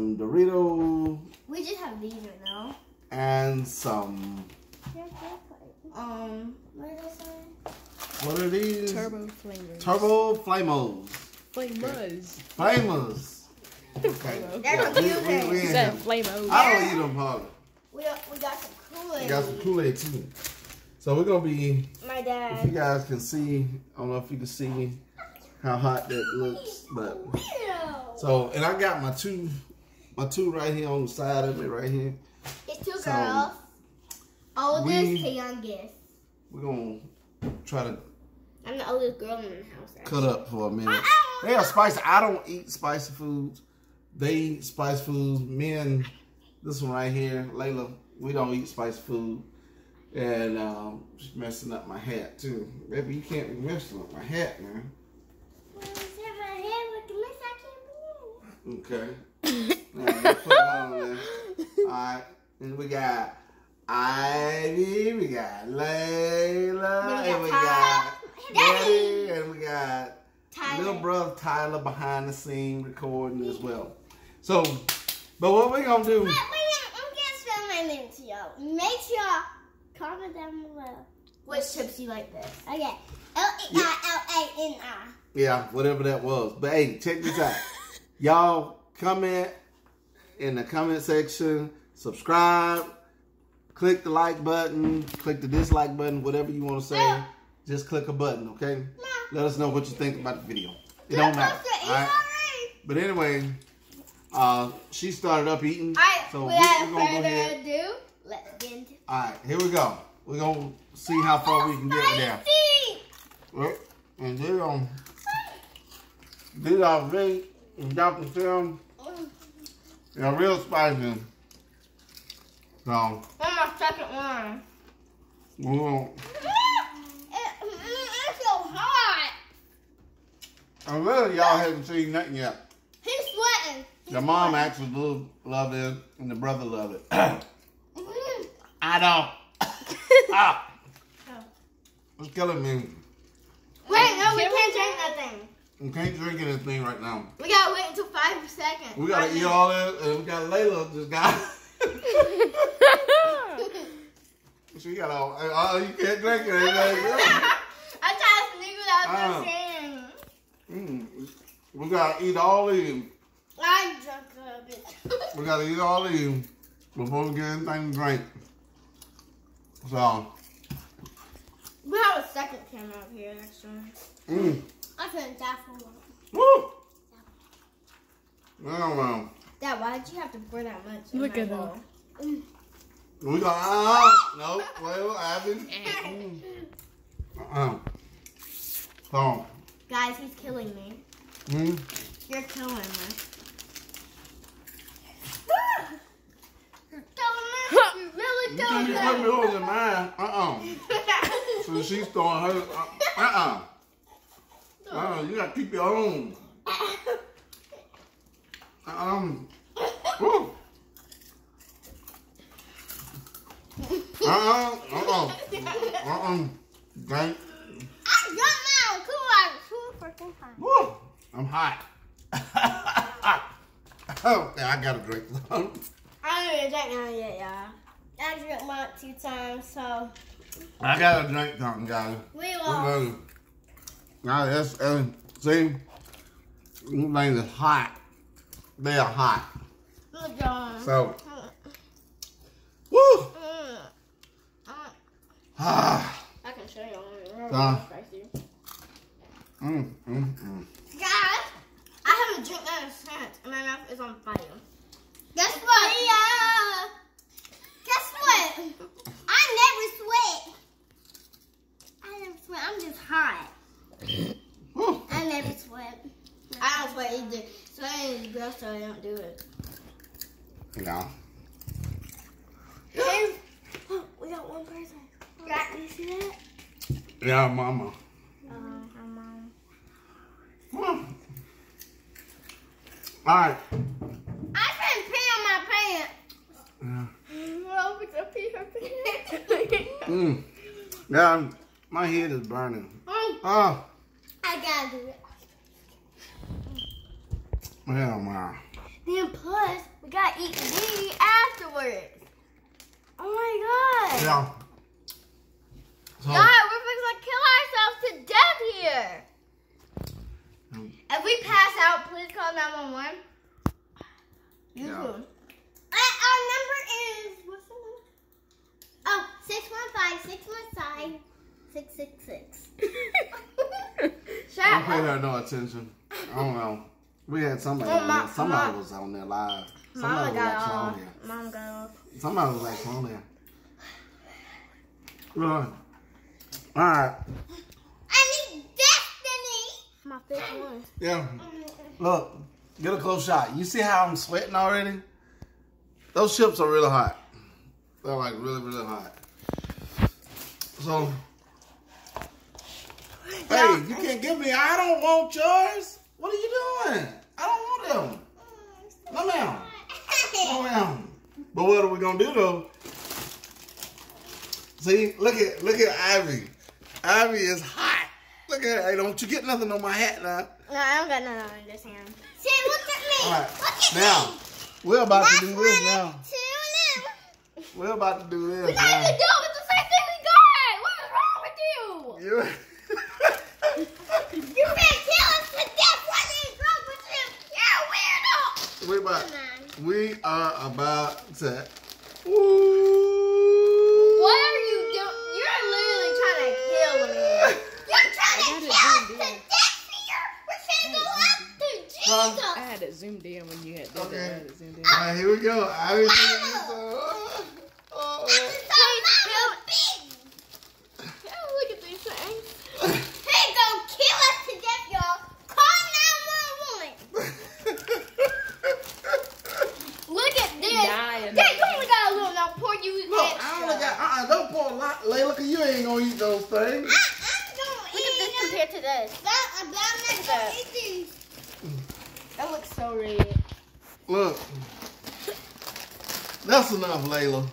Dorito We just have these right now. and some. Um, what did What are these? Turbo flavors. Turbo Flamos. Flamers. Flamers. Okay. They're Yeah, we- we- we She ain't said have- flamos. I don't eat them hardly. We got, we got some Kool-Aid. We got some Kool-Aid too. So we're gonna be My dad. If you guys can see, I don't know if you can see how hot that looks, but so and I got my two, my two right here on the side of me right here. It's two So, girls. Oldest we- to youngest. We're gonna try to I'm the oldest girl in the house. cut up for a minute. Uh-uh. They are spicy. I don't eat spicy foods. They eat spicy foods. Me and this one right here, Layla, we don't eat spicy food. And um, she's messing up my hat too. Baby, you can't be messing up my hat, man. Okay. Alright, let's put it on there. Alright. And we got Ivy, we got Layla, Then we and we got got Tyler. Daddy, and we got Tyler. little brother Tyler behind the scene recording as well. So, but what we gonna do? Wait, wait, I'm gonna spell my name to y'all. Make sure comment down below which chips you like this. Okay. L E I L A N I. Yeah, whatever that was. But hey, check this out. Y'all comment in the comment section, subscribe, click the like button, click the dislike button, whatever you want to say. Just click a button, okay? Let us know what you think about the video. It don't matter. all right? But anyway, uh, she started up eating, Alright, so we, without we're gonna go ahead. ado, let's get into All right, here we go. We're gonna see how far we can get with that. Well, and they um, these are y'all can see them, they're real spicy. So, On my second one. It- It's so hot. and really y'all haven't seen nothing yet. He's sweating. The mom actually love, love it, and the brother love it. Mm. I don't. ah, it's killing me. Wait, no, we can't drink nothing. We can't drink anything right now. We gotta wait until five seconds. We gotta Five eat all this, and we got Layla just got. she got all. Oh, you can't drink it. I tried to sneak without Ah. saying. Mm. We gotta eat all these. I drunk a bit. We gotta eat all these before we get anything to drink. So, we have a second camera up here, actually. mm. I couldn't die for one. Woo! Oh, well. Dad, why did you have to pour that much? in Look my at her. bowl? We got, uh, no, well, Abby. Mm. Uh-uh. So, Guys, he's killing me. mm. You're killing me. You're killing me. You really You can't be putting killing yours in mine. Uh-uh. So she's throwing her. Uh Uh, you gotta keep your own. Um. Woo. Uh uh. Uh uh. Uh uh. Drink. I got mine. Cool, I too freaking hot. Woo. I'm hot. oh, yeah, I gotta drink some. I didn't drink none yet, y'all. I drank mine two times, so I gotta drink something, guys. we gonna- Now that's uh, see, these things is hot. They are hot. So, woo! Ah, I can show you. Uh. Spicy. mm, mm, mm. Guys, I haven't drank that in a second, and my mouth is on fire. Guess what? Yeah. Guess what? I never sweat. I never sweat. I'm just hot. Woo. I never sweat. I don't sweat either. Sweating is gross, so I don't do it. No. we got one person. Got you see that? Yeah, mama. Um, her mom. Woo. All right. I can pee on my pants. Yeah. Well, it's a pee her pants. Mm. Yeah, my head is burning. Um, Oh, I gotta do it. hell, man. Then plus, We gotta eat these afterwards. Oh my god. Yeah. So, God, we're to kill ourselves to death here. If we pass out, please call 911. You Yeah. Uh, our number is, what's the number? Oh, 615 615 666. Don't pay her no attention. I don't know. We had somebody on there. Somebody Ma- was on there live. Mama Somebody was got actually off. on there. Mama got off. Somebody was actually on there. Right. All right. I need destiny. My fifth one. Yeah. Look, get a close shot. You see how I'm sweating already? Those chips are really hot. They're like really, really hot. So, hey, you can't give me. I don't want yours. What are you doing? I don't want them. No, ma'am. No, ma'am. But what are we gonna do though? See, look at look at Ivy. Ivy is hot. Look at her. Hey, don't you get nothing on my hat now. No, I don't got nothing on this hand. See, look at me. All right. Look at Now, me. we're about to do this now. We're about to do this We gotta now. even do it with the same thing we got. What is wrong with you? You- You can't kill us to death. What is wrong with you? You're a weirdo. We about we are about to. Ooh. What are you doing? You're literally trying to kill me. You're trying to got it kill us zoomed to death here. We're trying to go up to Huh? I had it zoomed in when you had that. Okay. I had it zoomed in. All right, here we go. I was thinking this, uh, oh, Please kill me. Yeah, look at these things. He gonna kill us to death, y'all. Call 911. Look at this. Dying. Yeah, you only got a little now. Pour you Look, extra. I only got. Uh, don't pour a lot, Layla, cause you ain't gonna eat those things. I, Look at this compared to this. I'm not gonna eat these. That looks so red. Look, that's enough, Layla.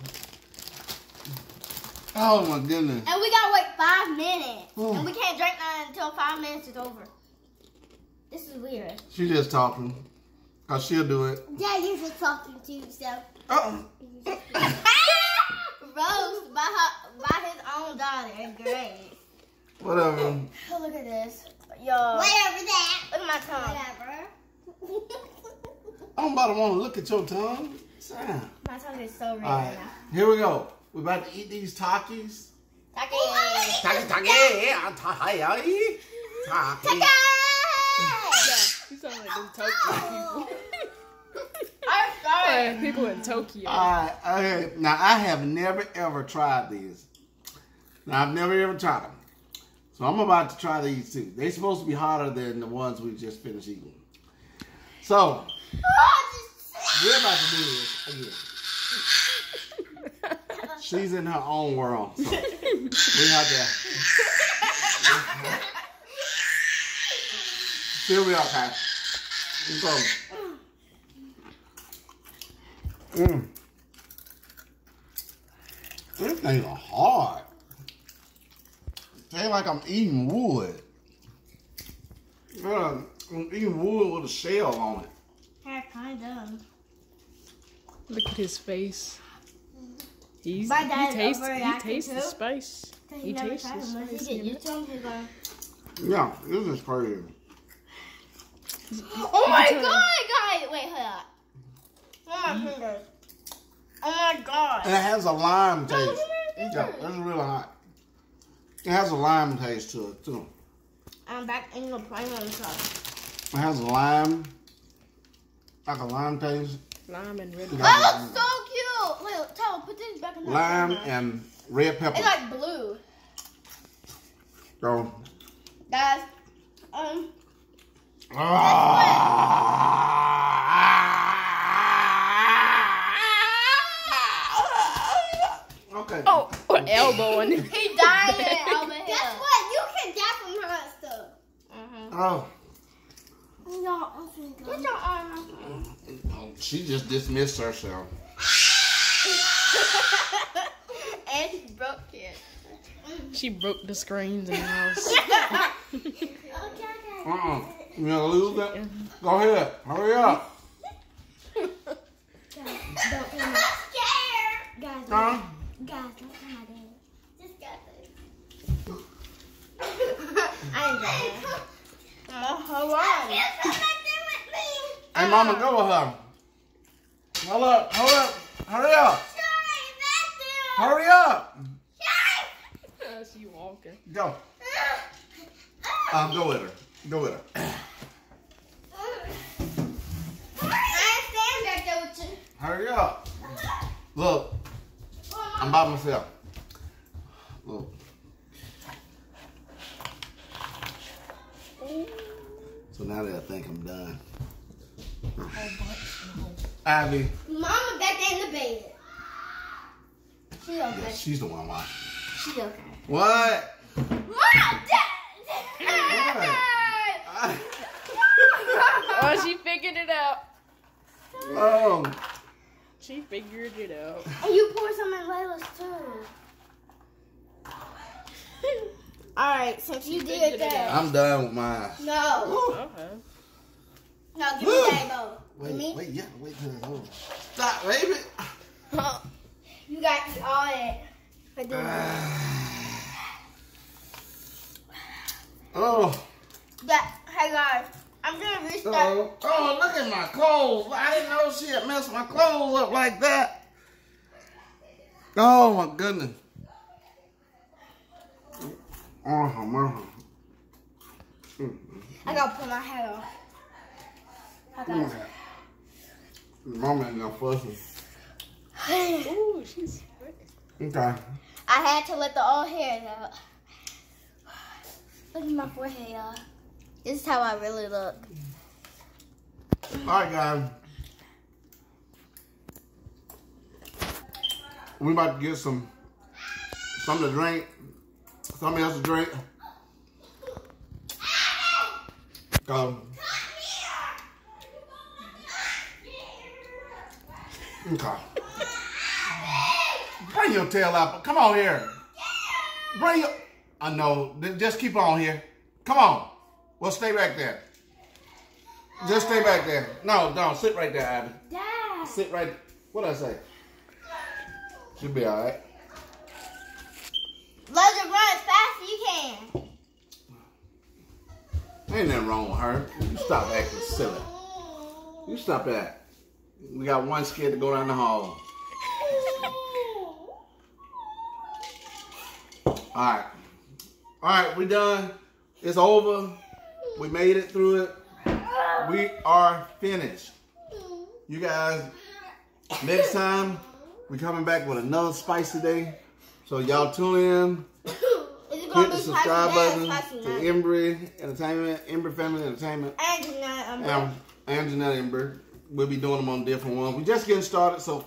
Oh my goodness. And we gotta wait five minutes. Ooh. And we can't drink none until five minutes is over. This is weird. She just talking. Cause she'll do it. Yeah, you're just talking to yourself. Oh. Uh-uh. Roast by her, by his own daughter. Great. Whatever. Oh, look at this. Yo. Whatever that. Look at my tongue. Whatever. I'm about to want to look at your tongue. Sam. my tongue is so red All right right, now. here we go. We're about to eat these Takis. Taki. Taki, taki, yeah, taki, taki. You sound like them Tokyo people. I'm sorry. Like people in Tokyo. All right, okay. Now I have never ever tried these. Now I've never ever tried them. So I'm about to try these too. They're supposed to be hotter than the ones we just finished eating. So oh, we're about to do this again. She's in her own world. So we have to. Here we are, guys. So, mm. These things are hard. Feel like I'm eating wood. Yeah, I'm eating wood with a shell on it. Yeah, kind of. Look at his face. He's, My he dad's tastes, he tastes the spice. He never tastes the spice. he did. in You told him to. Yeah, this is crazy. Oh my tell god, guys! Wait, hold up. Oh my fingers. Oh my god. And it has a lime taste. look at my Yeah, fingers. really hot. It has a lime taste to it too. I'm back in the prime on sauce. It has a lime, like a lime taste. Lime and red. Yeah. That looks so cute. Wait, Tyler, put this back in the Lime camera. and red pepper. It's like blue. So, Guys, um, Okay. Oh, elbow elbowing. he died in over. Guess what? You can die from her stuff. Mm-hmm. Oh, Get your arm oh, she just dismissed herself. and she broke it. She broke the screens in the house. Okay, Uh-uh. You're gonna lose it? Go ahead. Hurry up. guys, don't I'm not scared. Guys, huh? guys, don't hide it. Just got this. I ain't got it. Uh, hello. Hey, Mama, go with her. Hold up, hold up. Hurry up. Hurry up. Yes, you walking. Go. Um, go with her. Go with her. Hurry up. Look, I'm by myself. Look. So now that I think I'm done. Abby, Mama back there in the bed. She yeah, okay. she's the one watching. She okay. What? Mom, Dad! Oh, she figured it out. um, She figured it out. And you pour some in Layla's too. Alright, since you did that. I'm done with mine. No. Okay. No, give me that bowl. Wait, me? wait, yeah, wait till it's over. Stop, baby. You got all that. For doing Oh, that. Hey guys, I'm gonna restart. oh, oh, look at my clothes. I didn't know she had messed my clothes up like that. Oh, my goodness. Oh, my. I gotta pull my hair off. I got mm. Mama ain't gonna fuss me. Ooh, she's Okay. I had to let the old hairs out. Look at my forehead, y'all. This is how I really look. All right, guys. We about to get some something to drink, something else to drink. Um, okay. Bring your tail up. Come on here. Bring your. I know. Just keep on here. Come on. Well, stay back there. Just stay back there. No, no, sit right there, Abby. Dad. Sit right. What I say? She'll be all right. Let her run as fast as you can. Ain't nothing wrong with her. You stop acting silly. You stop that. We got one scared to go down the hall. All right. All right, we done. It's over. We made it through it. We are finished. You guys, next time we coming back with another spicy day. So y'all tune in. Hit the subscribe button to? Embry Entertainment, Embry Family Entertainment. And Um, and Jeanette Embry. We'll be doing them on different ones. We're just getting started, so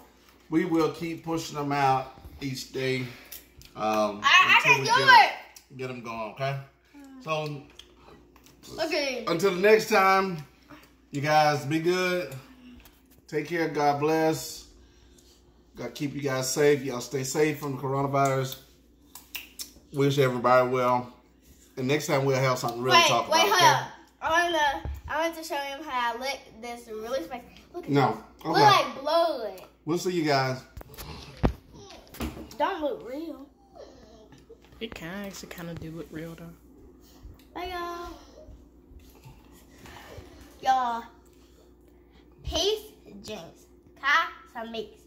we will keep pushing them out each day. Um, I, I can do get, it. Get them going, okay? So Look at until the next time, you guys be good. Take care. God bless. God keep you guys safe. Y'all stay safe from the coronavirus. Wish everybody well. And next time we'll have something real to Wait, talk wait, about. hold okay? up. I wanna, I want to show him how I lick this really spicy. Look at No. this. Look Okay. like blood. We'll see you guys. Don't look real. It kind of actually kind of do look real though. Bye, y'all. Y'all. Peace, James. Ka, sa mix.